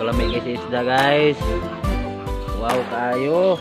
Kalau kay sudah isda guys. Wow kayo